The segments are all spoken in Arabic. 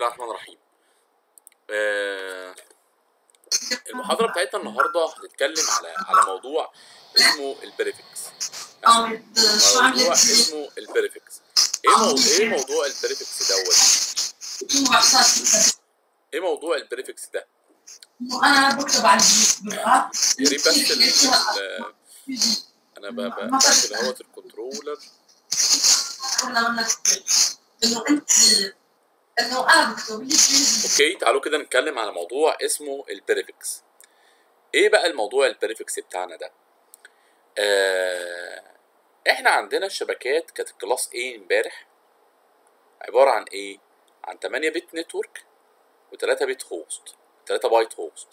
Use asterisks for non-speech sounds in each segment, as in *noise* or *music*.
الله الرحمن الرحيم. آه، المحاضرة بتاعتنا النهاردة هنتكلم على على موضوع اسمه ال prefix. آه شو موضوع اسمه ال prefix. إيه موضوع إيه موضوع ال prefix دوت؟ إيه موضوع ال prefix ده؟ أنا بكتب على يا ريت بس *laughs* أنا بقفل اهوت ال controller. إنه أنت okay تعالوا كده نتكلم على موضوع اسمه ال prefix. إيه بقى الموضوع ال prefix بتاعنا ده؟ آه إحنا عندنا الشبكات كانت class A امبارح عبارة عن إيه؟ عن 8 bit network و3 bit host 3 byte host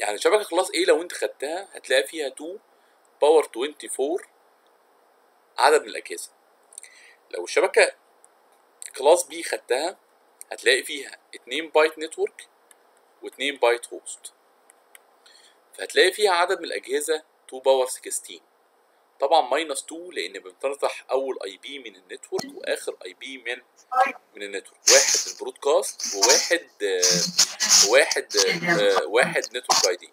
يعني شبكة class A لو انت خدتها هتلاقي فيها 2 power 24 عدد من الأجهزة. لو الشبكة class B خدتها هتلاقي فيها 2 byte network و2 byte host فهتلاقي فيها عدد من الأجهزة 2 power 16 طبعا minus 2 لأن بنفتح أول IP من ال network وآخر IP من من ال network واحد ال broadcast وواحد آه، وواحد آه، واحد network ID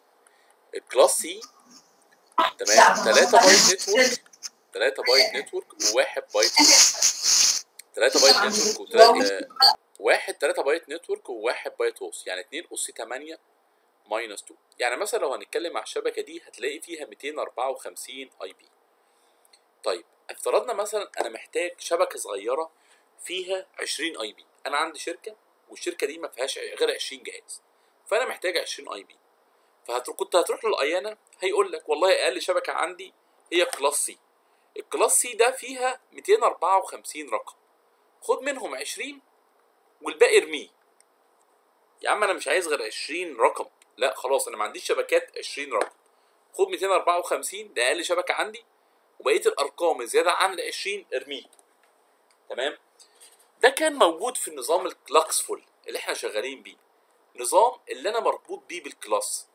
ال class C تمام؟ 3 byte network 3 byte network وواحد بايت 3 byte network وتلاتة واحد 3 byte network وواحد byte host. يعني 2 اس 8 minus 2 يعني مثلا لو هنتكلم على الشبكة دي هتلاقي فيها 254 IP. طيب افترضنا مثلا أنا محتاج شبكة صغيرة فيها 20 IP. أنا عندي شركة والشركة دي ما فيهاش غير 20 جهاز. فأنا محتاج 20 IP. فكنت هتروح لل IANA هيقول لك والله أقل شبكة عندي هي class C. ال class C ده فيها 254 رقم. خد منهم 20 والباقي ارميه. يا عم أنا مش عايز غير 20 رقم. لا خلاص أنا ما عنديش شبكات 20 رقم. خد 254 ده أقل شبكة عندي. وبقية الأرقام الزيادة عن ال 20 ارميه. تمام؟ ده كان موجود في النظام ال classful اللي إحنا شغالين بيه. نظام اللي أنا مربوط بيه بال class.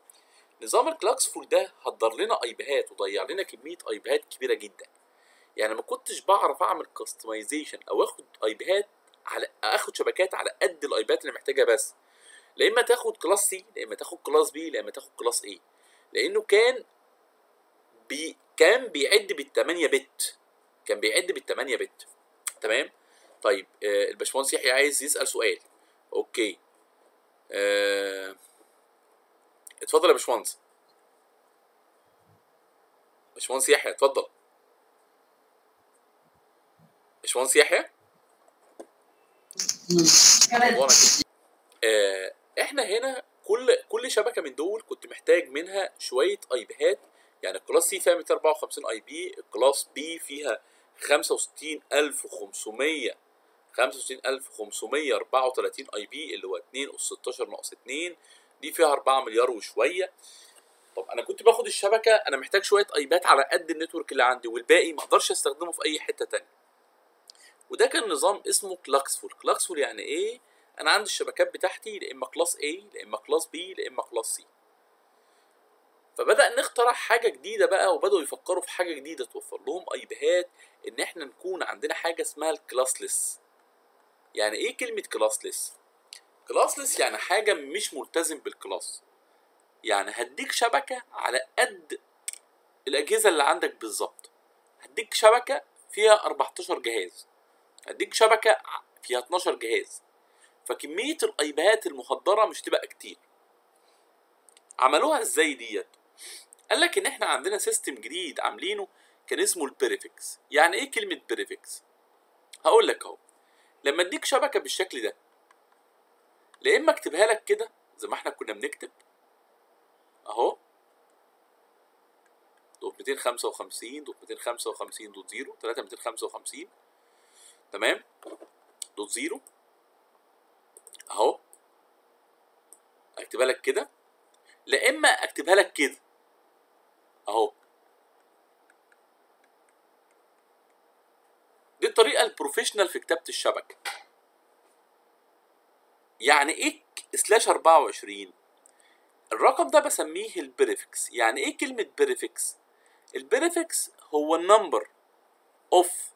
نظام ال classful ده هدر لنا IP هات وضيع لنا كمية IP هات كبيرة جدا. يعني ما كنتش بعرف أعمل customization أو آخد IP هات على آخد شبكات على قد ال IP هات اللي محتاجها بس. لا إما تاخد class C لا إما تاخد class B لا إما تاخد class A لأنه كان بي كان بيعد بالثمانية bit كان بيعد بالثمانية بت تمام؟ طيب آه الباشمهندس يحيى عايز يسأل سؤال. أوكي. آه اتفضل يا باشمهندس. باشمهندس يحيى اتفضل. باشمهندس يحيى؟ آه، إحنا هنا كل كل شبكة من دول كنت محتاج منها شوية اي بيهات يعني ال class C فيها 254 IP ال class B فيها 65500 65534 IP اللي هو 2 أس 16 ناقص 2 دي فيها 4 مليار وشوية. طب أنا كنت باخد الشبكة أنا محتاج شوية IP هات على قد ال network اللي عندي والباقي ما أقدرش أستخدمه في أي حتة تانية. وده كان نظام اسمه classful classful يعني إيه؟ أنا عندي الشبكات بتاعتي لا إما class A لا إما class B لا إما class C. فبدأ نخترع حاجة جديدة بقى وبدأوا يفكروا في حاجة جديدة توفر لهم IP هات إن إحنا نكون عندنا حاجة اسمها ال classless يعني إيه كلمة classless classless يعني حاجة مش ملتزم بال class. يعني هديك شبكة على قد الأجهزة اللي عندك بالظبط. هديك شبكة فيها 14 جهاز. هديك شبكة فيها 12 جهاز فكمية ال IP هات المهدرة مش تبقى كتير. عملوها إزاي ديت؟ قال لك إن إحنا عندنا system جديد عاملينه كان اسمه ال prefix يعني إيه كلمة prefix هقول لك أهو. لما أديك شبكة بالشكل ده لا إما اكتبها لك كده زي ما إحنا كنا بنكتب. أهو. dot 255 dot 255 dot 0 3 255 تمام؟ dot 0 أهو. أكتبها لك كده. لا إما أكتبها لك كده. أهو. دي الطريقة ال professional في كتابة الشبكة. يعني إيه slash 24 الرقم ده بسميه ال prefix يعني إيه كلمة prefix ال prefix هو ال number of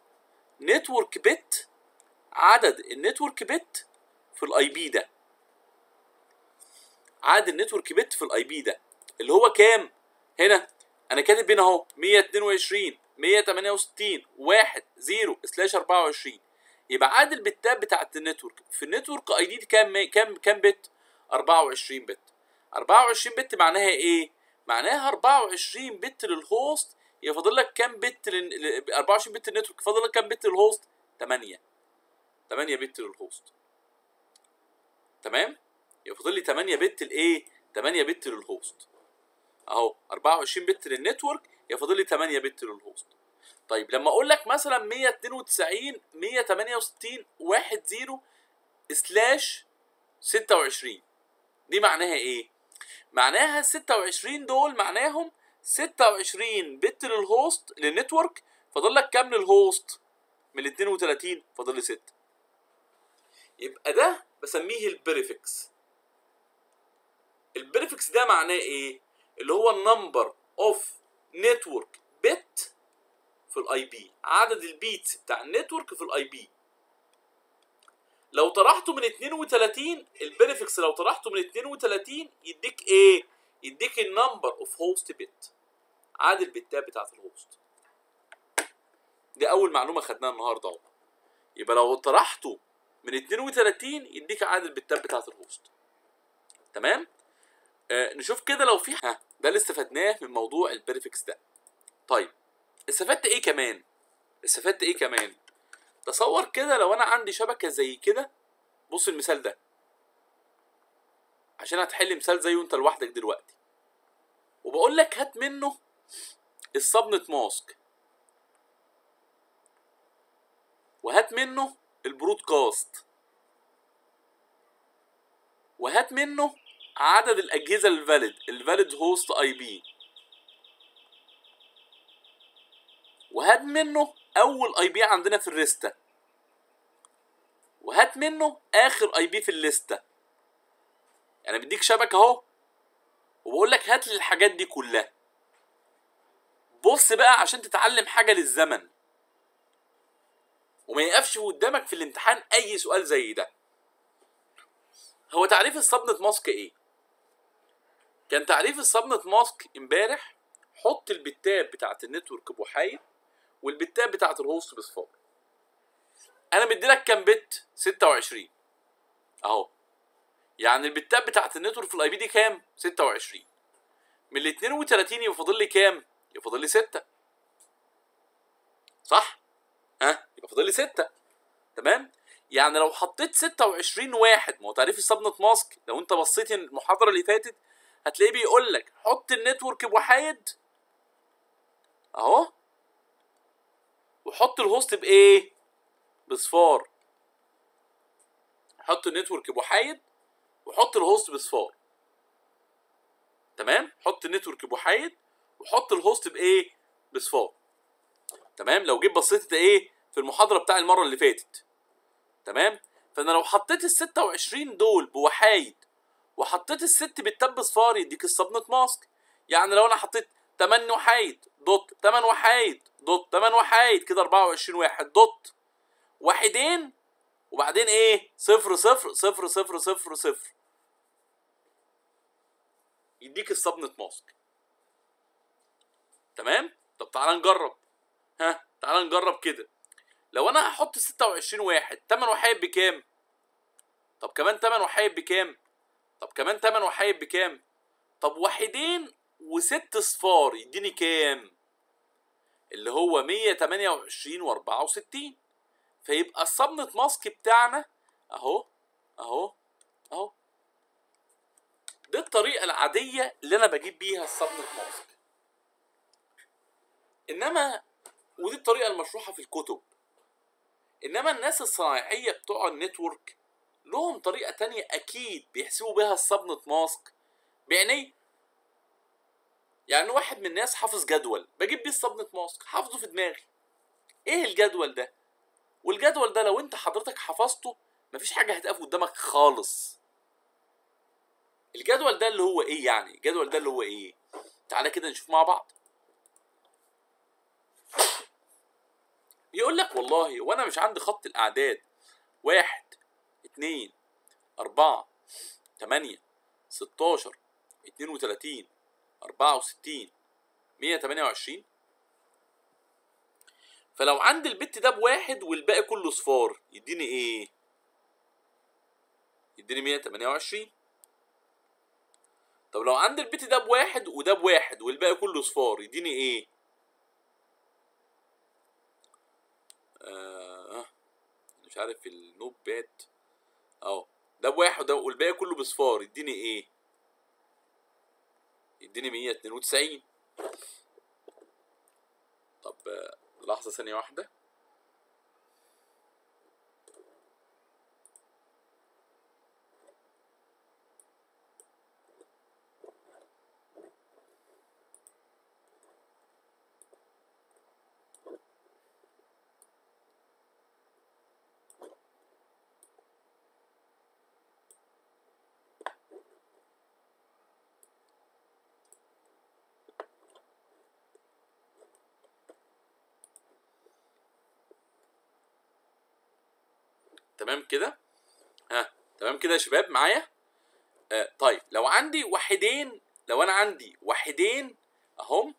network bit عدد ال network bit في ال IP ده. عدد ال network bit في ال IP ده اللي هو كام؟ هنا أنا كاتب هنا أهو 122 168 1 0 slash 24 يبقى عدد ال bit ات بتاعت ال network في ال network ID كام؟ كام كام bit 24 bit 24 bit معناها إيه؟ معناها 24 bit لل host يبقى فاضل لك كام bit لل... 24 bit لل network فاضل لك كام bit لل host 8 8 bit لل host تمام؟ يبقى فاضل لي 8 bit لإيه؟ 8 bit لل host أهو 24 bit لل network يبقى فاضل لي 8 bit لل host طيب لما أقول لك مثلا 192 168 1 0 slash 26 دي معناها إيه؟ معناها 26 دول معناهم 26 bit لل host لل network فاضل لك كام لل host من ال 32 فاضل لي 6 يبقى ده بسميه ال prefix ال prefix ده معناه إيه؟ اللي هو ال number of network bit في ال IP عدد ال bits بتاع ال network في ال IP لو طرحته من 32 ال prefix لو طرحته من 32 يديك إيه؟ يديك ال number of host bit عدد ال bit ات بتاعت ال host دي أول معلومة خدناها النهارده أهو. يبقى لو طرحته من 32 يديك عدد ال bit ات بتاعت ال host تمام؟ آه نشوف كده لو في ها ده اللي استفدناه من موضوع ال prefix ده. طيب استفدت إيه كمان؟ استفدت إيه كمان؟ تصور كده لو أنا عندي شبكة زي كده بص المثال ده. عشان هتحل مثال زيه انت لوحدك دلوقتي. وبقول لك هات منه ال subnet mask وهات منه ال broadcast. وهات منه عدد الأجهزة ال valid ال valid host IP وهات منه أول IP عندنا في الليستة وهات منه آخر IP في الليستة. يعني بديك شبكة أهو وبقول لك هات لي الحاجات دي كلها. بص بقى عشان تتعلم حاجة للزمن. وما يقفش قدامك في الامتحان أي سؤال زي ده. هو تعريف ال subnet mask إيه؟ كان تعريف ال subnet mask امبارح حط البتات بتاعت النتورك بوحايد والبتات بتاعت الهوست بصفار. أنا مدي لك كام bit؟ 26 أهو. يعني ال bits بتاعت ال network في ال IP دي كام 26 من ال 32 يبقى فاضل لي كام؟ يبقى فاضل لي 6 صح؟ ها؟ يبقى فاضل لي 6 تمام؟ يعني لو حطيت 26 واحد ما هو تعريف ال subnet mask. لو انت بصيت المحاضرة اللي فاتت هتلاقيه بيقول لك حط ال network بوحايد. اهو. وحط ال host بإيه؟ بصفار. حط ال network بوحايد وحط ال host بصفار. تمام؟ حط ال network بوحايد وحط ال host بإيه؟ بصفار. تمام؟ لو جيت بصيت إيه؟ في المحاضرة بتاع المرة اللي فاتت. تمام؟ فأنا لو حطيت ال 26 دول بوحايد وحطيت الست بالتاب بصفار يديك السبنت ماسك يعني لو أنا حطيت 8 وحايد دوت 8 وحايد دوت 8 وحايد كده 24 واحد دوت. واحدين وبعدين إيه؟ صفر صفر صفر صفر صفر صفر. يديك السبنت ماسك تمام؟ طب تعالى نجرب. ها تعالى نجرب كده. لو أنا هحط 26 واحد 8 وحايد بكام؟ طب كمان 8 وحايد بكام؟ طب كمان 8 وحايد بكام؟ طب واحدين وست صفار يديني كام؟ اللي هو 128 و64 فيبقى السبنت ماسك بتاعنا أهو أهو أهو. دي الطريقة العادية اللي أنا بجيب بيها السبنت ماسك. إنما ودي الطريقة المشروحة في الكتب. إنما الناس الصناعية بتوع ال network لهم طريقة تانية أكيد بيحسبوا بيها ال subnet mask. بعينيه يعني واحد من الناس حافظ جدول بجيب بيه ال subnet mask حافظه في دماغي. إيه الجدول ده؟ والجدول ده لو أنت حضرتك حفظته مفيش حاجة هتقف قدامك خالص. الجدول ده اللي هو إيه يعني؟ الجدول ده اللي هو إيه؟ تعالى كده نشوف مع بعض. يقول لك والله وأنا مش عندي خط الأعداد واحد اتنين أربعة تمانية ستاشر اتنين وتلاتين أربعة وستين مية تمانية وعشرين فلو عندي البت ده بواحد والباقي كله صفار يديني إيه؟ يديني 128 طب لو عندي البت ده بواحد وده بواحد والباقي كله صفار يديني إيه؟ آه مش عارف النوب بات أهو. ده بواحد والباقي كله بصفار. يديني إيه؟ يديني 192 طب آه، لحظة ثانية تمام كده؟ ها تمام كده يا شباب؟ معايا؟ آه طيب لو عندي واحدين لو أنا عندي واحدين أهم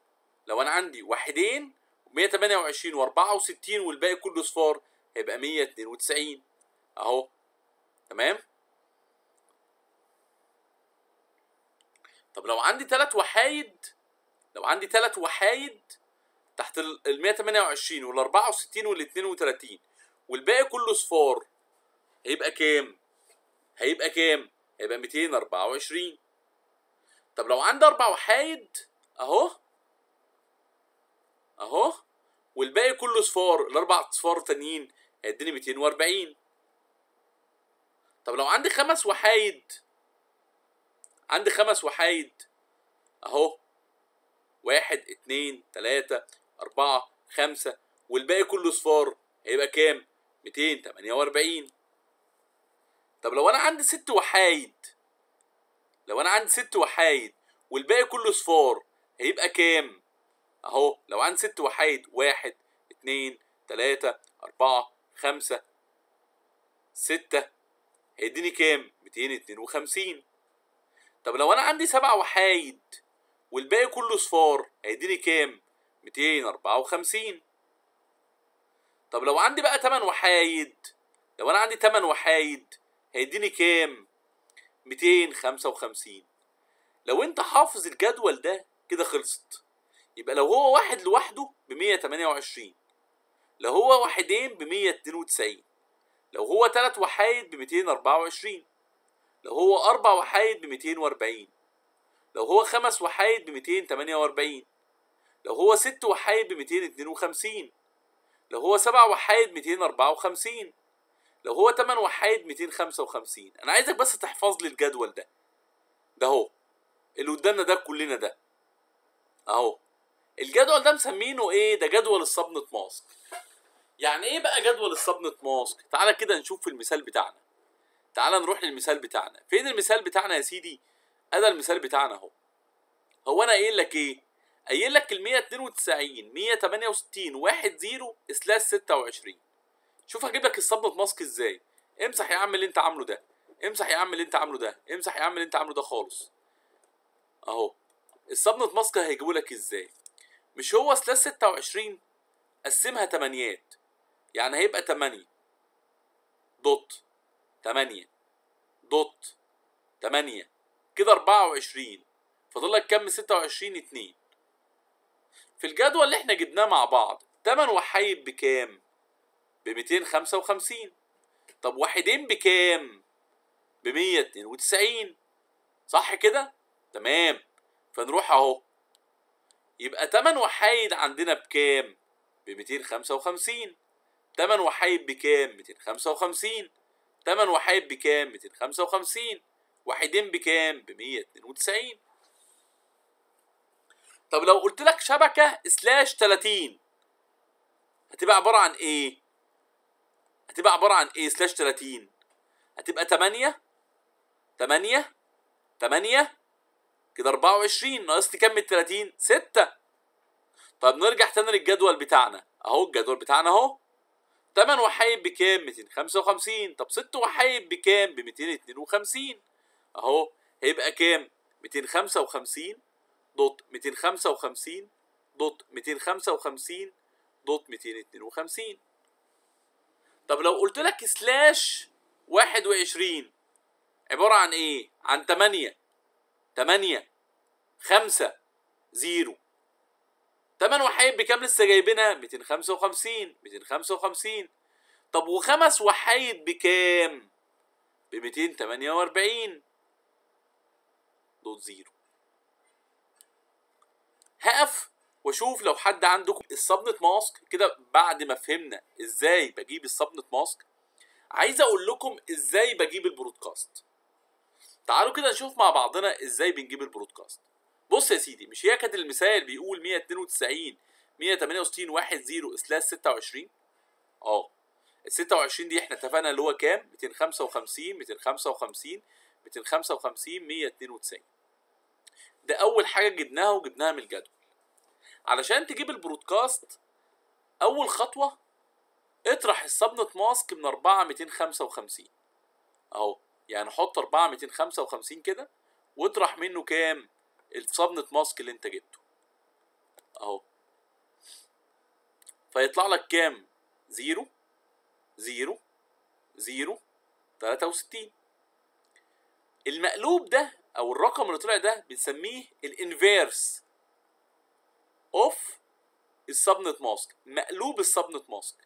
لو أنا عندي واحدين 128 و64 والباقي كله صفار هيبقى 192 أهو. تمام؟ طب لو عندي ثلاث وحايد لو عندي ثلاث وحايد تحت ال 128 وال 64 وال 32 والباقي كله صفار هيبقى كام؟ هيبقى كام؟ هيبقى 224 طب لو عندي أربع وحايد أهو أهو والباقي كله صفار الأربع صفار تانيين هيديني 240 طب لو عندي خمس وحايد عندي خمس وحايد أهو واحد اتنين تلاتة أربعة خمسة والباقي كله صفار هيبقى كام؟ 248 طب لو أنا عندي ست وحايد لو أنا عندي ست وحايد والباقي كله صفار هيبقى كام؟ أهو لو عندي ست وحايد واحد اتنين تلاتة أربعة خمسة ستة هيديني كام؟ 252 طب لو أنا عندي سبع وحايد والباقي كله صفار هيديني كام؟ 254 طب لو عندي بقى 8 وحايد لو أنا عندي 8 وحايد هيديني كام؟ 255 لو انت حافظ الجدول ده كده خلصت. يبقى لو هو واحد لوحده ب 128 لو هو واحدين ب 192 لو هو تلات وحايد ب 224 لو هو أربع وحايد ب 240 لو هو خمس وحايد ب 248 لو هو ست وحايد ب 252 لو هو سبع وحايد 254 لو هو تمن وحايد 255 أنا عايزك بس تحفظ لي الجدول ده. ده أهو. اللي قدامنا ده كلنا ده. أهو. الجدول ده مسمينه إيه؟ ده جدول الصبنة ماسك يعني إيه بقى جدول الصبنة ماسك تعالى كده نشوف في المثال بتاعنا. تعالى نروح للمثال بتاعنا. فين المثال بتاعنا يا سيدي؟ ادي المثال بتاعنا أهو. هو أنا قايل لك إيه؟ قايل لك ال 192 168 1 0 سلاش 26 شوف هجيب لك الصبنة ماسك إزاي. امسح يا عم اللي انت عامله ده. امسح يا عم اللي انت عامله ده. امسح يا عم اللي انت عامله ده خالص. اهو. الصبنة ماسك هيجيبوا لك إزاي؟ مش هو سلاش 26 قسمها تمانيات. يعني هيبقى 8 دوت. 8 دوت. 8 كده 24 فاضل لك كم؟ 26 2 في الجدول اللي إحنا جبناه مع بعض 8 وحايد بكام؟ ب 255 طب واحدين بكام؟ ب 192 صح كده؟ تمام. فنروح اهو. يبقى 8 وحايد عندنا بكام؟ ب 255 8 وحايد بكام؟ 255 8 وحايد بكام؟ 255 واحدين بكام؟ ب 192 طب لو قلت لك شبكة سلاش 30 هتبقى عبارة عن إيه؟ هتبقى عبارة عن إيه سلاش 30 هتبقى 8 8 8 كده 24 ناقص كام من 30 6 طب نرجع تاني للجدول بتاعنا. أهو الجدول بتاعنا أهو. 8 وحايد بكام؟ 255 طب 6 وحايد بكام؟ ب 252 أهو هيبقى كام؟ 255 دوت 255 دوت 255 دوت 252 طب لو قلت لك سلاش 21 عبارة عن إيه؟ عن 8 8 5 0 8 وحايد بكام لسه جايبينها؟ 255 255 طب وخمس وحايد بكام؟ ب 248 دوت زيرو. هقف واشوف لو حد عندكم الصبنة ماسك كده بعد ما فهمنا إزاي بجيب الصبنة ماسك. عايز أقول لكم إزاي بجيب ال broadcast. تعالوا كده نشوف مع بعضنا إزاي بنجيب ال broadcast. بص يا سيدي مش هي كانت المثال بيقول 192 168 1 0 slash 26 آه. ال 26 دي إحنا اتفقنا اللي هو كام؟ 255 255 255 192 ده أول حاجة جبناها وجبناها من الجدول. علشان تجيب ال broadcast أول خطوة اطرح السبنت ماسك من 4 255 أهو يعني حط 4 255 كده واطرح منه كام؟ السبنت ماسك اللي انت جبته. أهو. فيطلع لك كام؟ 0 0 0 63 المقلوب ده أو الرقم اللي طلع ده بنسميه الإنفيرس. of ال subnet mask مقلوب ال subnet mask.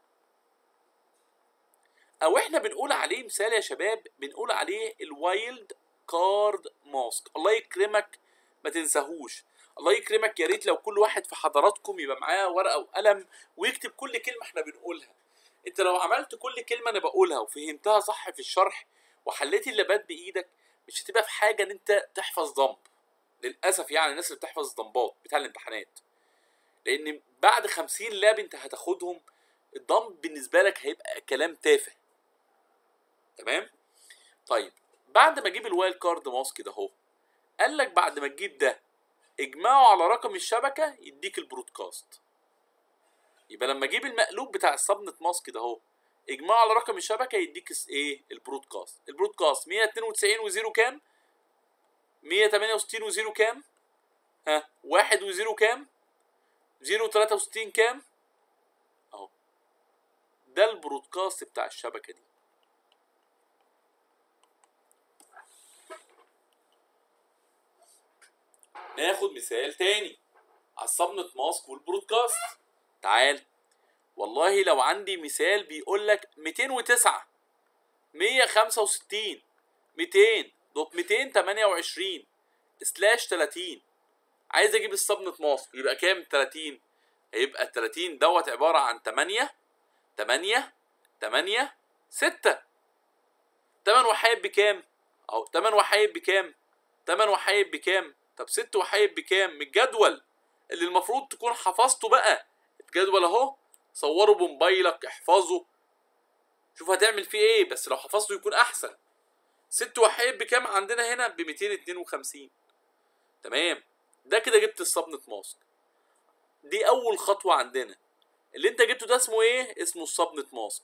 أو إحنا بنقول عليه مثال يا شباب بنقول عليه ال wildcard mask. الله يكرمك ما تنساهوش. الله يكرمك يا ريت لو كل واحد في حضراتكم يبقى معاه ورقة وقلم ويكتب كل كلمة إحنا بنقولها. أنت لو عملت كل كلمة أنا بقولها وفهمتها صح في الشرح وحليت ال labs بإيدك مش هتبقى في حاجة إن أنت تحفظ dump للأسف يعني الناس اللي بتحفظ dumps بتاع الامتحانات. لأن بعد خمسين lab انت هتاخدهم ال dump بالنسبة لك هيبقى كلام تافه. تمام؟ طيب بعد ما أجيب ال wildcard mask ده اهو قال لك بعد ما تجيب ده اجمعه على رقم الشبكة يديك ال broadcast. يبقى لما أجيب المقلوب بتاع ال subnet mask ده اهو اجمعه على رقم الشبكة يديك إيه؟ ال broadcast. ال broadcast 192 و zero كام؟ 168 و zero كام؟ ها؟ واحد و zero كام؟ zero تلاتة وستين كام؟ أهو. ده ال broadcast بتاع الشبكة دي. ناخد مثال تاني. على ال subnet mask وال broadcast. تعال. والله لو عندي مثال بيقول لك 209 165 200 دوت 228 سلاش 30 عايز أجيب السبنت ماسك يبقى كام؟ 30 هيبقى ال 30 دوت عبارة عن 8 8 8 6 8 وحايد بكام؟ اهو 8 وحايد بكام؟ 8 وحايد بكام؟ طب 6 وحايد بكام؟ من الجدول اللي المفروض تكون حفظته بقى. الجدول اهو. صوره بموبايلك احفظه. شوف هتعمل فيه إيه بس لو حفظته يكون احسن. 6 وحايد بكام عندنا هنا؟ ب 252 تمام. ده كده جبت ال subnet mask. دي أول خطوة عندنا. اللي أنت جبته ده اسمه إيه؟ اسمه ال subnet mask.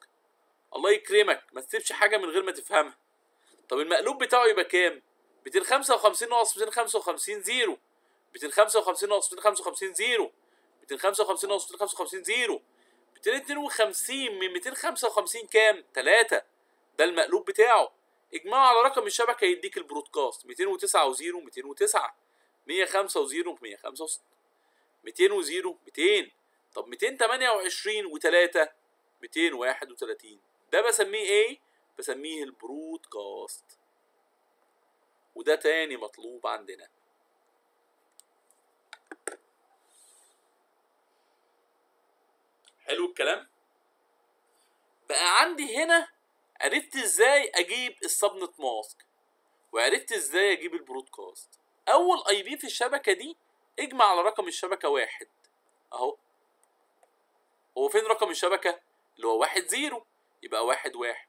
الله يكرمك. ما تسيبش حاجة من غير ما تفهمها. طب المقلوب بتاعه يبقى كام؟ 255 ناقص 255 zero. 255 ناقص 255 zero. 255 ناقص 255 zero. 252 من 255 كام؟ 3 ده المقلوب بتاعه. اجمعه على رقم الشبكة يديك ال broadcast. 209 و0 209 105 و0 105 200 و0 200 طب 228 و3 231 ده بسميه إيه؟ بسميه ال broadcast. وده تاني مطلوب عندنا. حلو الكلام. بقى عندي هنا عرفت إزاي أجيب ال subnet mask؟ وعرفت إزاي أجيب ال broadcast؟ أول IP في الشبكة دي اجمع على رقم الشبكة واحد. أهو. هو فين رقم الشبكة؟ اللي هو واحد zero يبقى واحد واحد.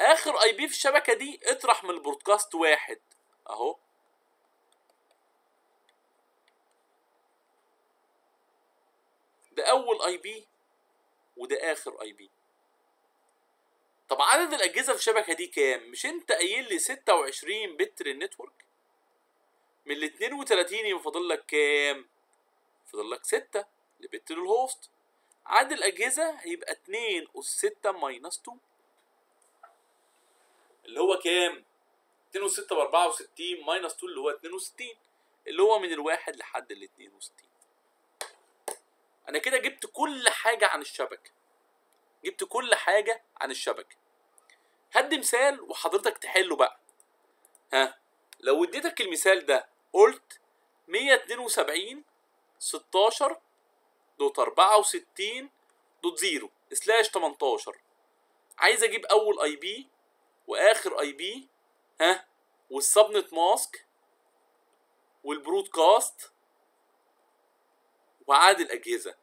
آخر IP في الشبكة دي اطرح من ال broadcast واحد. أهو. ده أول IP وده آخر IP طب عدد الأجهزة في الشبكة دي كام؟ مش أنت قايل لي 26 bit لل network من ال 32 يبقى فاضل لك كام؟ فاضل لك 6 bit لل host عدد الأجهزة هيبقى 2 اس 6 minus 2 اللي هو كام؟ 2 اس 6 ب 64 minus 2 اللي هو 62 اللي هو من الواحد لحد ال 62 أنا كده جبت كل حاجة عن الشبكة. جبت كل حاجة عن الشبكة. هدي مثال وحضرتك تحله بقى. ها لو اديتك المثال ده قلت 172 16 dot 64 dot 0 slash 18 عايز أجيب اول IP واخر IP ها وال subnet mask وال broadcast وعدد الاجهزة.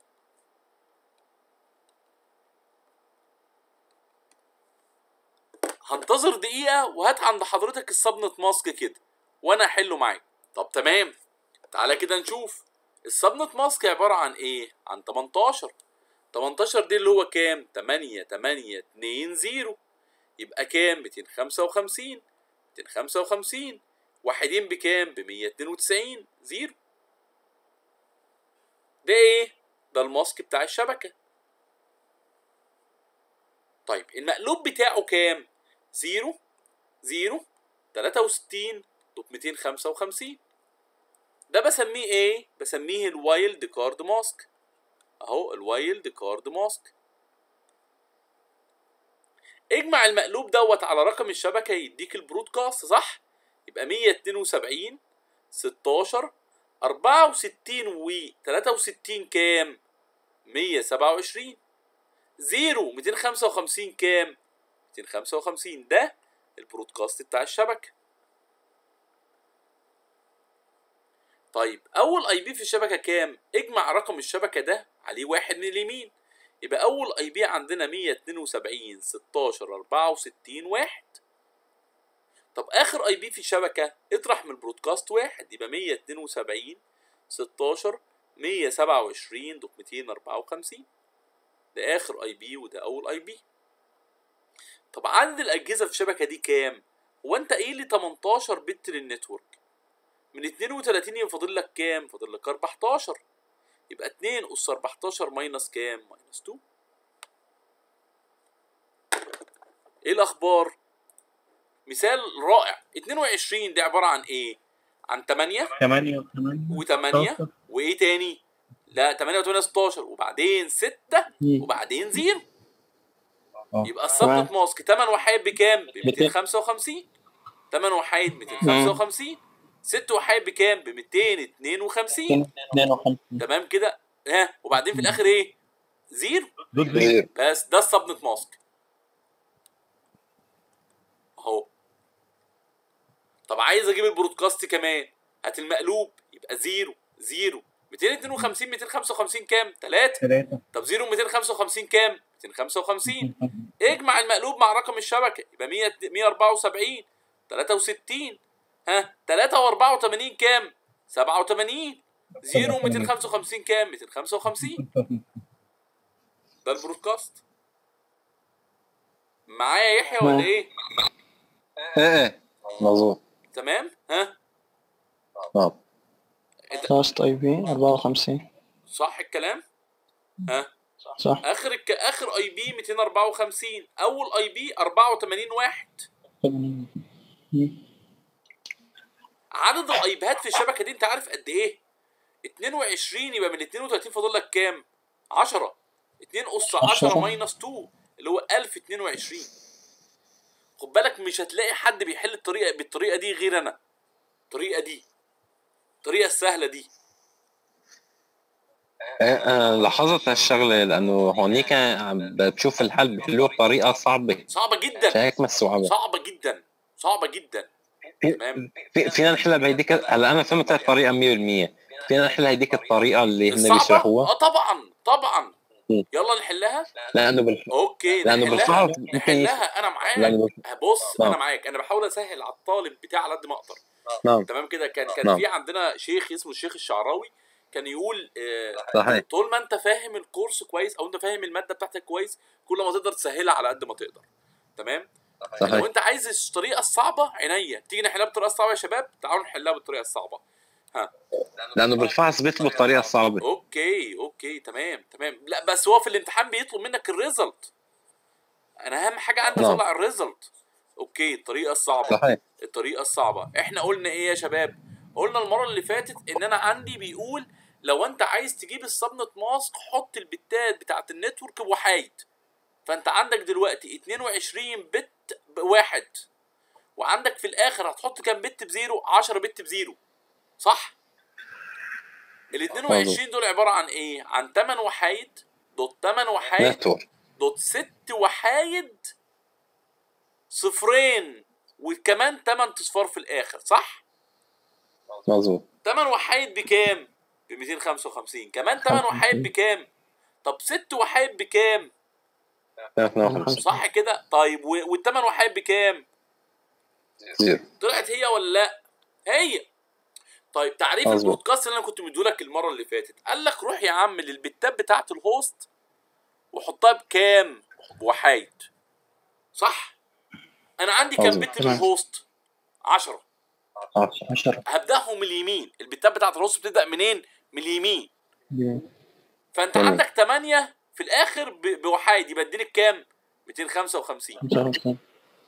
هنتظر دقيقة وهات عند حضرتك السبنت ماسك كده وأنا احله معاك. طب تمام. تعالى كده نشوف. السبنت ماسك عبارة عن إيه؟ عن 18 18 دي اللي هو كام؟ 8 8 2 0 يبقى كام؟ 255 255 واحدين بكام؟ ب 192 0 ده إيه؟ ده الماسك بتاع الشبكة. طيب المقلوب بتاعه كام؟ zero zero تلاتة وستين dot ميتين خمسة وخمسين ده بسميه إيه؟ بسميه ال wild card mask أهو ال wild card mask اجمع المقلوب دوت على رقم الشبكة يديك ال broadcast صح؟ يبقى مية اتنين وسبعين ستاشر أربعة وستين و تلاتة وستين كام؟ مية سبعة وعشرين zero ميتين خمسة وخمسين كام؟ 255 ده ال broadcast بتاع الشبكة. طيب أول IP في الشبكة كام؟ اجمع رقم الشبكة ده عليه واحد من اليمين. يبقى أول IP عندنا 172 16 64 واحد. طب آخر IP في الشبكة اطرح من ال broadcast واحد يبقى 172 16 127 dot 254 ده آخر IP وده أول IP طب عدد الأجهزة في الشبكة دي كام؟ هو أنت قايل لي 18 bit لل network. من 32 يبقى فاضل لك كام؟ فاضل لك 14 يبقى 2 اس 14 minus كام؟ minus 2 إيه الأخبار؟ مثال رائع. 22 دي عبارة عن إيه؟ عن 8 8 و8 و8 وإيه تاني؟ لا 8 و8 16 وبعدين 6 وبعدين 0 يبقى ال subnet mask 8 وحايد بكام؟ ب 255 8 وحايد 255 6 وحايد بكام؟ ب 252 52 تمام كده؟ ها؟ وبعدين في الآخر إيه؟ zero. dot zero. بس ده ال subnet mask أهو. طب عايز أجيب ال broadcast كمان. هات المقلوب. يبقى zero. zero. 252 255 كام؟ 3 3 طب zero 255 كام؟ 255 *laughs* اجمع المقلوب مع رقم الشبكة يبقى 100 174 63 ها؟ 3 و84 كام؟ 87 0 255 كام؟ 255 ده ال broadcast معايا يحيى ولا إيه؟ إيه إيه. مظبوط. تمام؟ ها؟ آه cast IP 54 صح الكلام؟ ها؟ صح. آخر. آخر IP 254 أول IP 84 واحد. عدد ال IPs في الشبكة دي أنت عارف قد إيه؟ 22 يبقى من 32 فاضل لك كام؟ 10 2 أس 10 عشرة. ماينس 2 اللي هو 1022 خد بالك مش هتلاقي حد بيحل الطريقة بالطريقة دي غير أنا. الطريقة دي. الطريقة السهلة دي. لاحظت هالشغلة لأنه هونيك عم بتشوف الحل بحلوه بطريقة صعبة. صعبة جدا. هيك مستوعبة صعبة جدا. صعبة جدا. تمام. في فينا نحلها بهيديك هلأ أنا فهمت الطريقة 100% فينا نحلها هيديك الطريقة اللي هن الصعبه بيشرحوها. آه طبعا طبعا. يلا نحلها؟ لأنه بال... أوكي نحلها. بالفعل نحلها. أنا معاك. لأنه. بص نعم. أنا معاك. أنا بحاول أسهل على الطالب بتاعي على قد ما أقدر. نعم. تمام كده؟ كان كان نعم. في عندنا شيخ اسمه الشيخ الشعراوي. كان يقول آه، صحيح. طول ما انت فاهم الكورس كويس أو انت فاهم المادة بتاعتك كويس كل ما تقدر تسهلها على قد ما تقدر. تمام؟ لو صحيح انت عايز الطريقة الصعبة عينيا. تيجي نحلها بالطريقة الصعبه يا شباب؟ تعالوا نحلها بالطريقة الصعبة. لأنه بالفحص بيطلب الطريقة الصعبة. okay okay تمام تمام. لا بس هو في الامتحان بيطلب منك ال result. أنا أهم حاجة عندي نعم. أطلع ال result. okay الطريقة الصعبة. صحيح. الطريقة الصعبة. إحنا قلنا إيه يا شباب؟ قلنا المرة اللي فاتت إن أنا عندي بيقول لو انت عايز تجيب ال subnet mask حط البتات بتاعت ال network بوحايد فانت عندك دلوقتي 22 bit بواحد وعندك في الآخر هتحط كام bit ب zero؟ 10 bit ب zero. صح؟ ال 22 دول عبارة عن إيه؟ عن 8 وحايد dot 8 وحايد dot 6 وحايد صفرين وكمان 8 اصفار في الآخر. صح؟ مظبوط. 8 وحايد بكام؟ ب 255 كمان 8 وحايد بكام؟ طب 6 وحايد بكام؟ 52 صح كده؟ طيب و- والثمان وحايد بكام؟ طلعت هي ولا لأ؟ هي. طيب تعريف. ال broadcast اللي أنا كنت مديهولك المرة اللي فاتت. قال لك روح يا عم للبتات بتاعه ال host وحطها بكام؟ بوحايد صح؟ أنا عندي كام. bit من. ال host 10 10 هبدأهم اليمين. البتات بتاعه ال host بتبدأ منين؟ من اليمين. فأنت. عندك 8 في الآخر بوحايد يبقى اديني بكام 255 55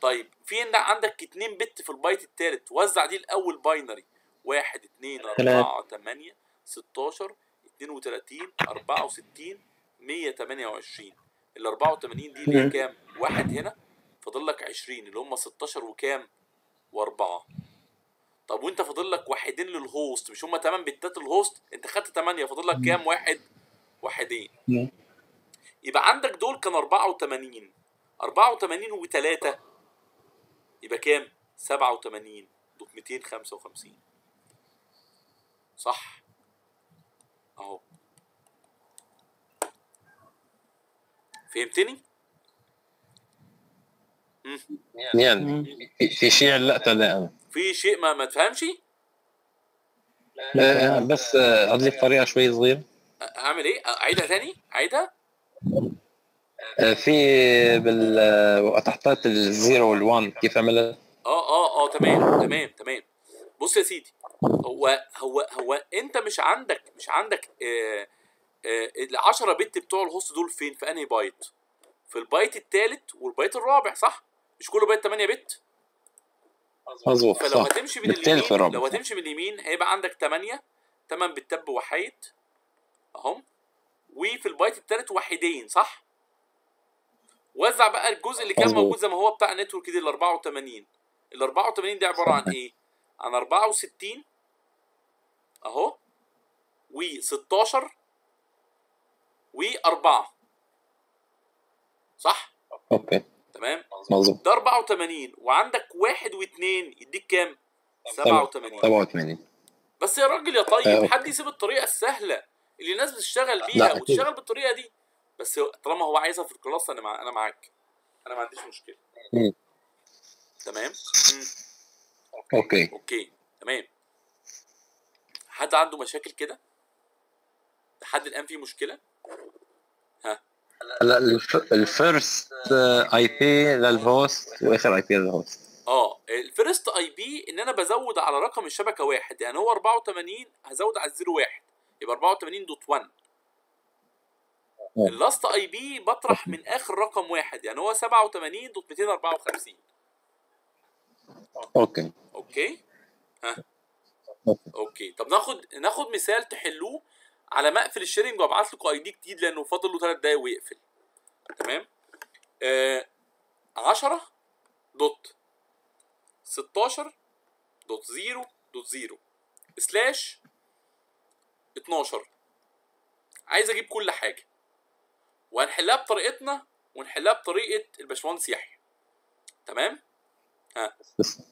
طيب في عند- عندك 2 bit في البايت التالت وزع دي الأول binary. 1 2 4 8 16 32 64 128 ال 84 دي اللي هي. كام؟ واحد هنا فاضل لك 20 اللي هم 16 وكام؟ وأربعة. طب وانت فاضل لك واحدين لل host مش هم 8 بتات ال host انت خدت 8 فاضل لك كام؟ واحد؟ واحدين. يبقى عندك دول كان 84 84 و3 يبقى كام؟ 87 dot 255 صح؟ اهو. فهمتني؟ يعني. في- في شيء لا في شيء ما ما تفهمش؟ آه، بس آه، اضيف طريقة شوي صغيرة أعمل إيه؟ أعيدها تاني؟ أعيدها؟ آه، في بال آه، وقت حطيت ال zero وال one كيف عملت آه آه آه تمام تمام تمام بص يا سيدي هو هو هو أنت مش عندك مش عندك آه آه ال 10 bit بتوع ال host دول فين في أنهي بايت في البايت الثالث والبايت الرابع صح مش كله بايت 8 bit مظبوط. فلو صح. هتمشي من اليمين. لو هتمشي من اليمين هيبقى عندك 8 8 بتات بوحايد اهم وفي البايت الثالث وحيدين صح؟ وزع بقى الجزء اللي كان. موجود زي ما هو بتاع ال network دي ال 84 ال 84 دي عبارة عن إيه؟ عن 64 اهو. و16 و4 صح؟ okay. تمام؟ مظبوط ده 84 وعندك واحد واثنين يديك كام؟ 87 87 بس يا راجل يا آه، طيب okay. حد يسيب الطريقة السهلة اللي الناس بتشتغل بيها. وتشتغل بالطريقة دي بس طالما هو عايزها في ال class أنا مع... أنا معاك أنا ما عنديش مشكلة مم. تمام مم. okay okay تمام حد عنده مشاكل كده لحد الآن في مشكلة هلا ال f- ال first IP لل host وآخر IP لل host آه ال first IP إن أنا بزود على رقم الشبكة واحد يعني هو 84 هزود على ال zero واحد يبقى 84 dot 1 ال last IP بطرح من آخر رقم واحد يعني هو 87 dot 254 okay. okay؟ ها. okay. طب ناخد ناخد مثال تحلوه. على ما اقفل ال sharing وابعت لكم ID جديد لأنه فاضل له 3 دقايق ويقفل. تمام؟ آه 10 dot 16 dot 0 dot 0 slash 12 عايز أجيب كل حاجة. وهنحلها بطريقتنا ونحلها بطريقة الباشمهندس يحيى. تمام؟ بس.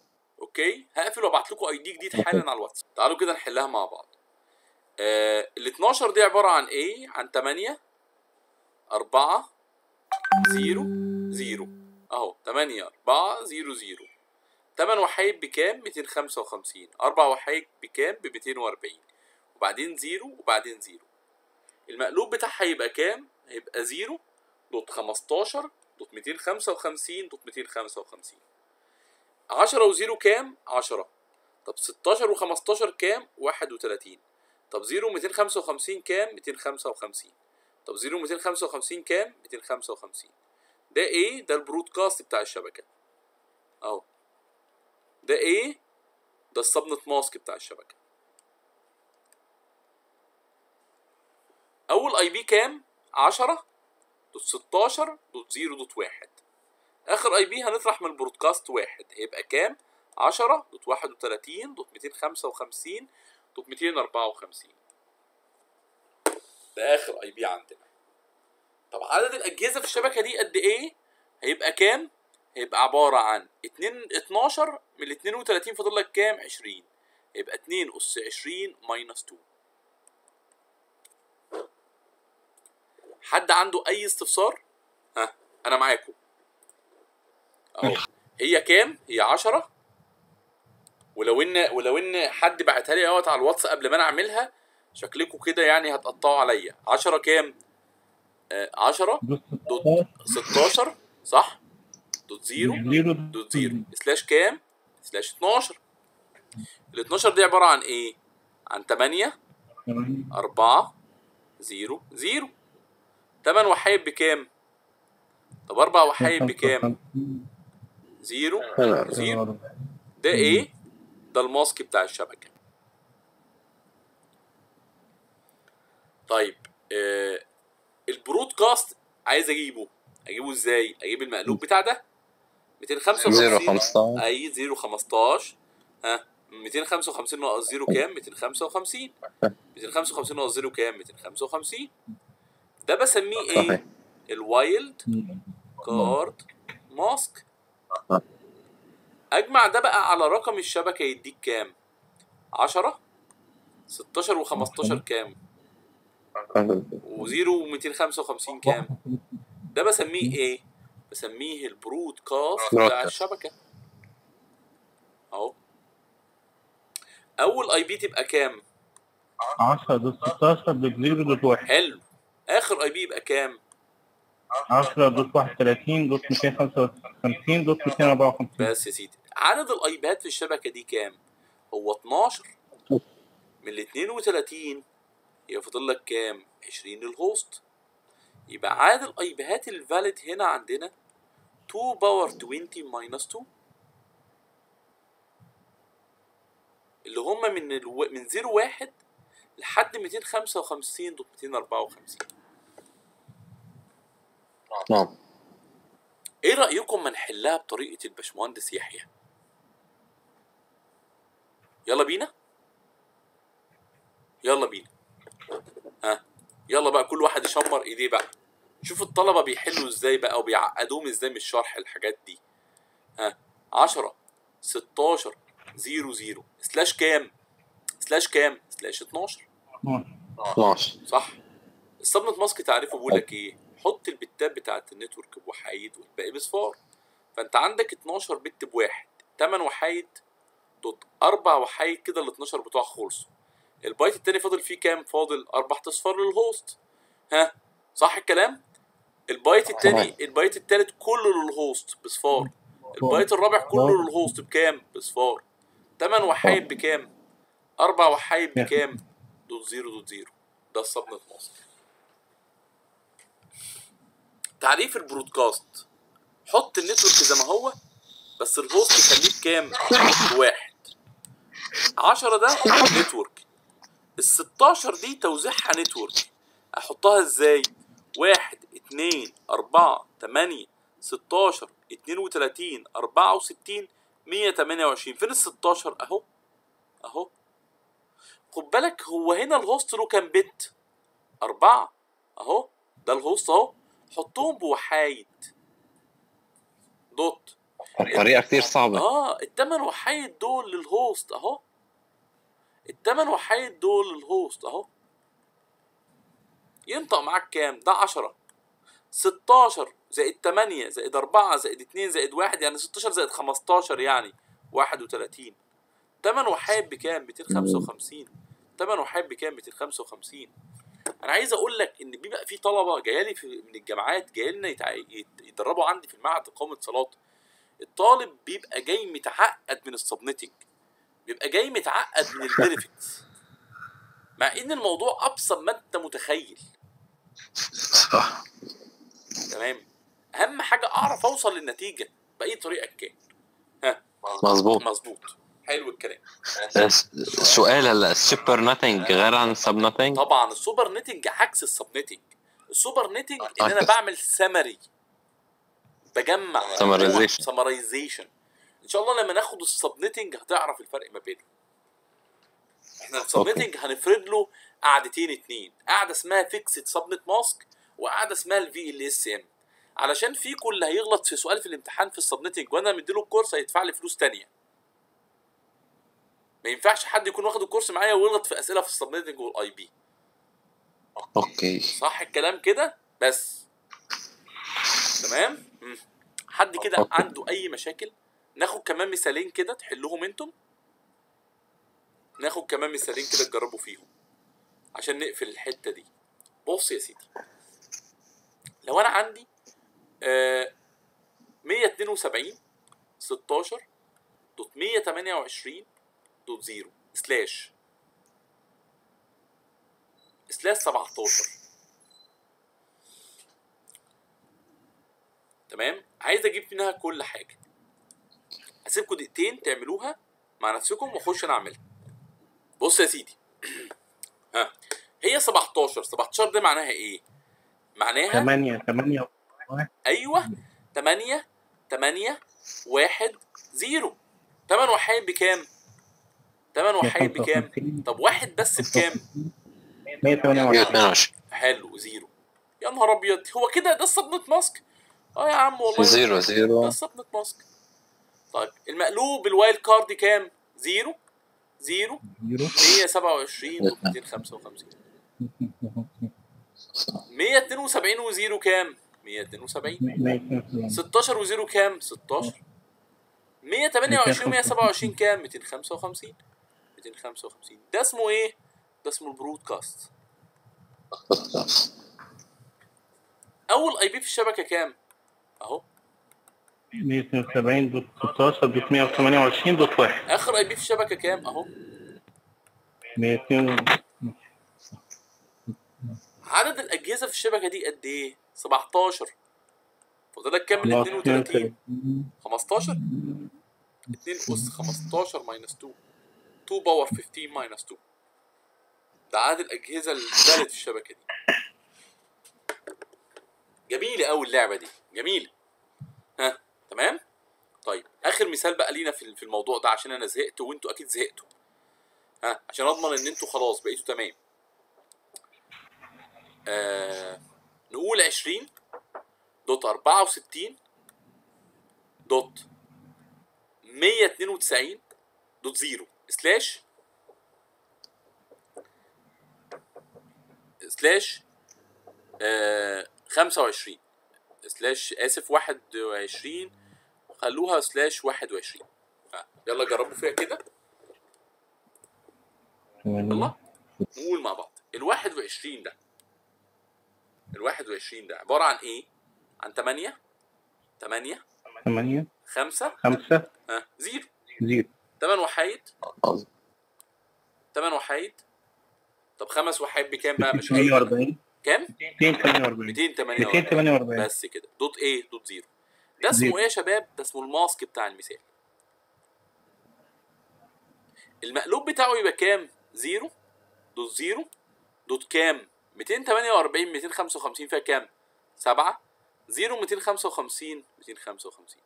okay؟ هقفل وابعت لكم ID جديد حالا على الواتس. تعالوا كده نحلها مع بعض. آه ال 12 دي عبارة عن إيه عن 8 4 0 0 أهو 8 4 0 0 8 وحايد بكام؟ 255 4 وحايد بكام؟ ب 240 وبعدين zero وبعدين zero. المقلوب بتاعها هيبقى كام؟ هيبقى zero dot 15 dot 255 dot 255 10 و zero كام؟ 10 طب 16 و15 كام؟ 31 طب 0 255 كام؟ 255 طب 0 255 كام؟ 255 ده إيه ده ال broadcast بتاع الشبكة. أهو. ده إيه ده ال subnet mask بتاع الشبكة. أول IP كام؟ 10 dot 16 dot 0 dot 1 آخر IP هنطرح من ال broadcast واحد. هيبقى كام؟ 10 dot 31 dot 255 dot 254 ده آخر IP عندنا. طب عدد الأجهزة في الشبكة دي قد إيه؟ هيبقى كام؟ هيبقى عبارة عن 2 12 من ال 32 فاضل لك كام؟ 20 يبقى 2 أس 20 minus 2 حد عنده أي استفسار؟ ها أنا معاكم. أهو. هي كام؟ هي 10 ولو ان ولو إن حد بعتها لي اهوت على الواتس قبل ما أنا أعملها شكلكم كده يعني هتقطعوا عليا. 10 كام؟ آه 10 dot 16 صح؟ dot 0 dot 0 slash كام؟ slash 12 ال 12 دي عبارة عن إيه؟ عن 8 4 0 0 8 وحايد بكام؟ طب 4 وحايد بكام؟ 0 0 ده إيه؟ ده ال mask بتاع الشبكة. طيب آه ال broadcast عايز أجيبه. أجيبه إزاي؟ أجيب المقلوب بتاع ده؟ 255 015 أي 0 15 ها؟ 255 ناقص 0 كام؟ 255 255 ناقص 0 كام؟ 255 ده بسميه إيه؟ ال wildcard mask. أجمع ده بقى على رقم الشبكة يديك كام؟ 10 16 و15 كام؟ و0 و255 كام؟ ده بسميه إيه؟ بسميه ال broadcast بتاع. الشبكة. أهو. أول IP تبقى كام؟ 10 dot 16 dot 0 dot 1 حلو. آخر IP يبقى كام؟ 10 dot 31 dot 255 dot 254 بس يا سيدي. عدد ال IP هات في الشبكة دي كام؟ هو 12 من ال 32 يبقى فاضل لك كام؟ 20 ال host يبقى عدد ال IP هات ال valid هنا عندنا 2 power 20 minus 2 اللي هم من ألو... من 0 1 لحد 255 dot 254 نعم. إيه رأيكم ما نحلها بطريقة الباشمهندس يحيى؟ يلا بينا. يلا بينا. ها يلا بقى كل واحد يشمر ايديه بقى. شوف الطلبة بيحلوا إزاي بقى وبيعقدوهم إزاي من الشرح الحاجات دي. ها 10 16 0 0 slash كام؟ slash كام؟ slash 12 12 صح؟ ال subnet mask تعرفه بيقول لك إيه؟ حط البتات بتاعت ال network بوحايد والباقي بصفار. فانت عندك 12 bit بواحد. 8 وحايد dot أربع وحايد كده ال 12 بتوع خلصوا. البايت التاني فاضل فيه كام؟ فاضل أربع اصفار لل host ها؟ صح الكلام؟ البايت التاني البايت التالت كله لل host بصفار. البايت الرابع كله لل host بكام؟ بصفار. 8 وحايد بكام؟ أربع وحايد بكام؟ dot zero dot zero. ده ال subnet mask تعريف ال broadcast. حط ال network زي ما هو. بس ال host خليه بكام بواحد عشرة ده network. ال 16 دي توزيعها network. أحطها إزاي؟ واحد اتنين أربعة تمانية ستاشر اتنين وتلاتين أربعة وستين مية تمانية وعشرين. فين ال 16 أهو. أهو. خد بالك هو هنا ال host له كام bit؟ أربعة. أهو. ده ال host أهو. حطهم بوحايد. dot. الطريقة كتير صعبة. آه التمن وحايد دول لل host أهو. التمن وحايد دول لل host أهو. ينطق معاك كام؟ ده عشرة. ستاشر زائد تمانية زائد أربعة زائد اتنين زائد واحد يعني ستاشر زائد خمستاشر يعني واحد وتلاتين. تمن وحايد بكام؟ ميتين خمسة وخمسين. تمن وحيد بكام؟ 255 أنا عايز أقول لك إن بيبقى في طلبة جاية لي في من الجامعات جاية لنا يتع... يت- يتدربوا عندي في المعهد إقامة اتصالات الطالب بيبقى جاي متعقد من ال subnetting بيبقى جاي متعقد من البنفيتس *laughs* مع إن الموضوع أبسط ما أنت متخيل. صح. تمام؟ أهم حاجة أعرف أوصل للنتيجة بأي طريقة كان. ها؟ مظبوط. مظبوط. حلو الكلام. بس سؤال هلا السوبر ناتنج غير عن السب ناتنج طبعا السوبر نتنج عكس السبنتنج السوبر نتنج إن أنا. بعمل سمري بجمع Summarization. summarization إن شاء الله لما ناخد ال subnetting هتعرف الفرق ما بينهم. إحنا ال subnetting هنفرد له قعدتين اتنين. قاعدة اسمها fixed subnet mask وقاعده اسمها ال VLSM علشان فيكم اللي هيغلط في سؤال في الامتحان في ال subnetting وأنا مديله ال course هيدفع لي فلوس تانية. ما ينفعش حد يكون واخد ال course معايا ويغلط في أسئلة في ال subnetting وال IP okay. صح الكلام كده؟ بس. تمام. حد كده. عنده أي مشاكل ناخد كمان مثالين كده تحلوهم أنتم. ناخد كمان مثالين كده تجربوا فيهم عشان نقفل الحتة دي. بص يا سيدي. لو أنا عندي آه 172 16 dot 128 dot 0 slash. slash 17 تمام؟ عايز أجيب منها كل حاجة. هسيبكم دقيقتين تعملوها مع نفسكم واخش أنا اعملها. بص يا سيدي. *clears throat* ها هي 17 17 ده معناها إيه؟ معناها 8 8 أيوه 8 8 1 0 8 وحيد بكام؟ 8 وحيد بكام؟ طب واحد بس بكام؟ 128 122 حلو zero. يا نهار أبيض. هو كده ده ال subnet mask؟ آه يا عم والله zero zero. ال subnet mask. طيب المقلوب ال wild card كام؟ zero. zero. 127 dot 255 172 و zero كام؟ 172 16 و zero كام؟ 16 128 127 كام؟ 255 255 ده اسمه إيه؟ ده اسمه ال broadcast. *laughs* أول IP في الشبكة كام؟ أهو. 172 dot 16 dot 128 dot 1 آخر IP في الشبكه كام؟ أهو. 200 عدد الأجهزة في الشبكة دي قد إيه؟ 17 فاضلك كام من 32 15 2 اس 15 minus 2 2 power 15 minus 2 ده عدد الأجهزة اللي اتبنت في الشبكة دي. جميلة قوي اللعبة دي. جميله ها تمام؟ طيب آخر مثال بقى لينا في في الموضوع ده عشان أنا زهقت وأنتوا أكيد زهقتوا. ها عشان أضمن إن أنتوا خلاص بقيتوا تمام. آه نقول 20 دوت 64 دوت 192 dot 0 slash slash آه 25 slash آسف 21 خلوها slash 21 آه. يلا جربوا فيها كده. يلا. نقول مع بعض. ال 21 ده. ال 21 ده عبارة عن إيه؟ عن 8 8 8 5 5 ها 0 0 8 وحايد 8 وحايد طب خمس وحايد بكام بقى؟ مش قايل 48 كام؟ 248 248 248 بس كده dot إيه؟ dot zero ده اسمه. إيه يا شباب؟ ده اسمه ال mask بتاع المثال المقلوب بتاعه يبقى كام؟ zero dot zero dot كام؟ 248 255 فيها كام؟ 7 0 255 255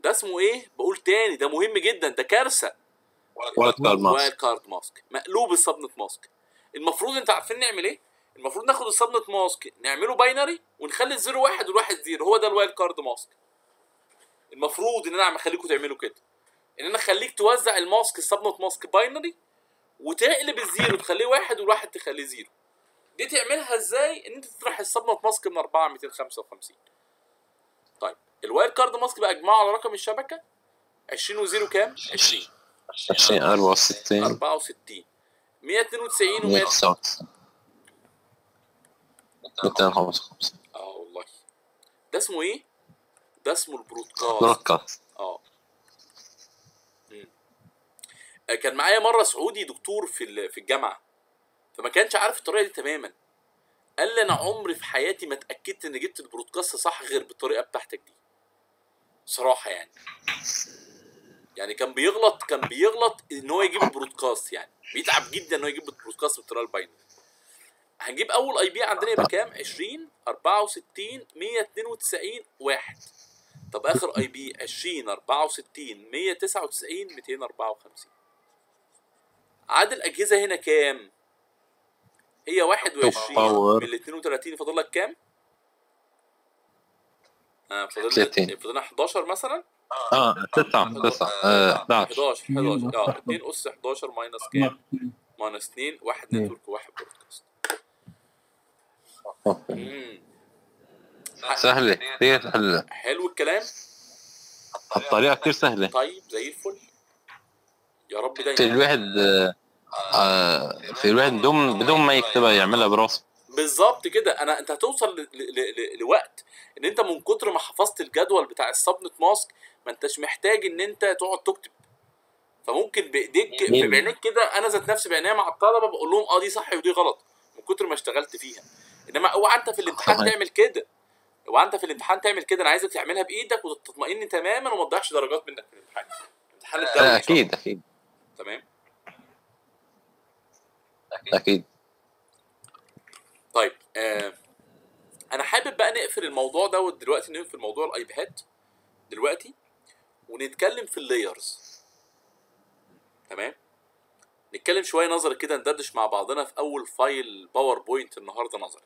ده اسمه إيه؟ بقول تاني ده مهم جدا ده كارثة wild card wild mask card mask مقلوب ال subnet mask المفروض أنت عارفين نعمل إيه المفروض ناخد ال subnet mask نعمله binary ونخلي ال zero واحد والواحد zero هو ده ال wild card mask المفروض إن أنا اخليكم تعملوا كده. إن أنا أخليك توزع ال mask ال subnet mask binary وتقلب ال zero تخليه واحد والواحد تخليه zero دي تعملها إزاي؟ إن أنت تطرح ال subnet mask من 4 255 طيب ال wild card mask بقى اجمعه على رقم الشبكة؟ 20 و zero كام؟ 20 20 64 64 192 و 199 255 آه والله. ده اسمه إيه؟ ده اسمه ال broadcast. broadcast آه. آه، كان معايا مرة سعودي دكتور في في الجامعة. فما كانش عارف الطريقة دي تماما. قال لي أنا عمري في حياتي ما اتأكدت ان جبت ال broadcast صح غير بالطريقة بتاعتك دي. صراحة يعني. يعني كان بيغلط كان بيغلط إن هو يجيب ال broadcast يعني. بيتعب جدا إن هو يجيب ال broadcast بالطريقة ال binary. هنجيب أول IP عندنا يبقى كام؟ 20 64 192 1 طب آخر IP 20 64 199 254 عدد الأجهزة هنا كام؟ هي 21 power. من ال 32 فاضل لك كام؟ آه فاضل 30. لك فاضل لنا 11 مثلا؟ آه 9 9 آه 11 11 11 آه 2 أس 11 minus كام؟ minus 2 واحد network وواحد برودكاست مم. سهلة كثير سهلة. حلو الكلام. الطريقة كثير سهلة. طيب زي الفل. يا رب في دايما الواحد آه، آه، في الواحد بدون بدون ما يكتبها يعملها براسه. بالظبط كده. أنا أنت هتوصل. لوقت إن أنت من كتر ما حفظت الجدول بتاع السبنت ماسك ما أنتش محتاج إن أنت تقعد تكتب. فممكن بإيديك في؟ بعينيك كده أنا ذات نفسي بعينيا مع الطلبة بقول لهم آه دي صح ودي غلط من كتر ما اشتغلت فيها. إنما اوعى أنت في الامتحان. تعمل كده. اوعى أنت في الامتحان تعمل كده أنا عايزك تعملها بإيدك وتطمئن تماما وما تضيعش درجات منك في الامتحان. امتحان الدوري آه،. أكيد أكيد. تمام؟ أكيد. طيب آه أنا حابب بقى نقفل الموضوع دوت دلوقتي نقفل موضوع ال IP ده دلوقتي ونتكلم في ال layers. تمام؟ نتكلم شوية نظري كده ندردش مع بعضنا في أول file PowerPoint النهارده نظري.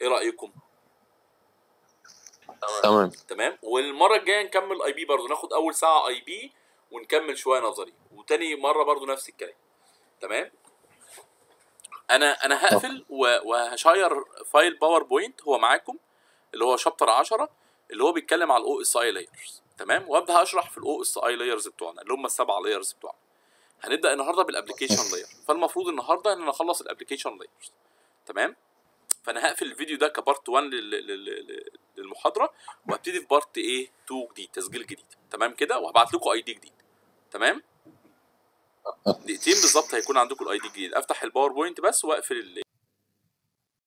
إيه رأيكم؟ تمام. تمام. والمرة الجاية نكمل IP برضه. ناخد أول ساعة IP ونكمل شوية نظري. وتاني مرة برضه نفس الكلام. تمام؟ أنا أنا هقفل وه share file PowerPoint هو معاكم اللي هو chapter 10 اللي هو بيتكلم على ال OSI layers تمام؟ وأبدأ أشرح في ال OSI layers بتوعنا اللي هم السبعه layers بتوعنا. هنبدأ النهارده بال application layer فالمفروض النهارده إن أنا أخلص ال application layers تمام؟ فانا هقفل الفيديو ده ك part 1 لل- لل- لل- للمحاضرة وابتدي في part إيه 2 جديد تسجيل جديد. تمام كده؟ وهبعت لكم ID جديد. تمام؟ دقيقتين بالظبط هيكون عندكم ال ID الجديد افتح ال PowerPoint بس واقفل